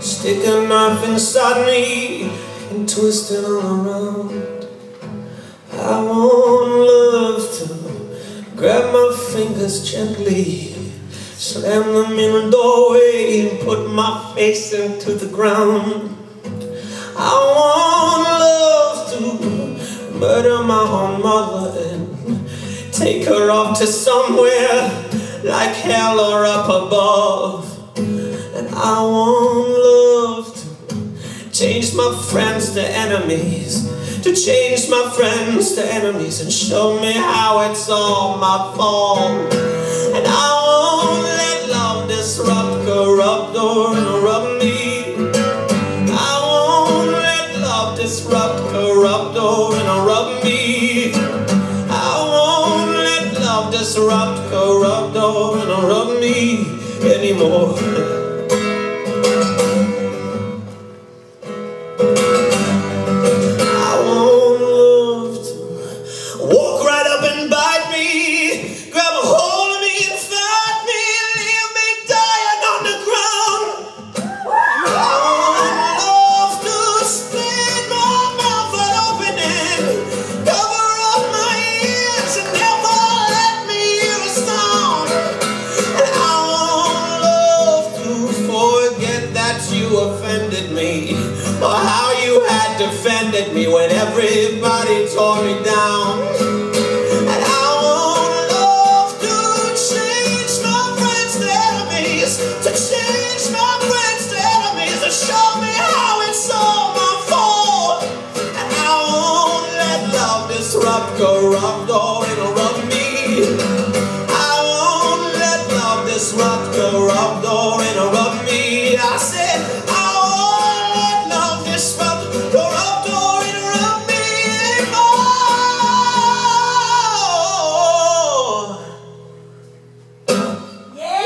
Stick a knife inside me and twist it all around. I want love to grab my fingers gently, slam them in the doorway and put my face into the ground. I want love to murder my own mother and take her off to somewhere like hell or up above. I want love to change my friends to enemies, to change my friends to enemies and show me how it's all my fault. And I won't let love disrupt, corrupt, or interrupt me. I won't let love disrupt, corrupt, or interrupt me. I won't let love disrupt, corrupt, or interrupt me anymore. offended me or how you had defended me when everybody tore me down. And I want love to change my friends to enemies, to change my friends to enemies, to show me how it's all my fault. And I won't let love disrupt, corrupt, or interrupt me. I won't let love disrupt, corrupt, or interrupt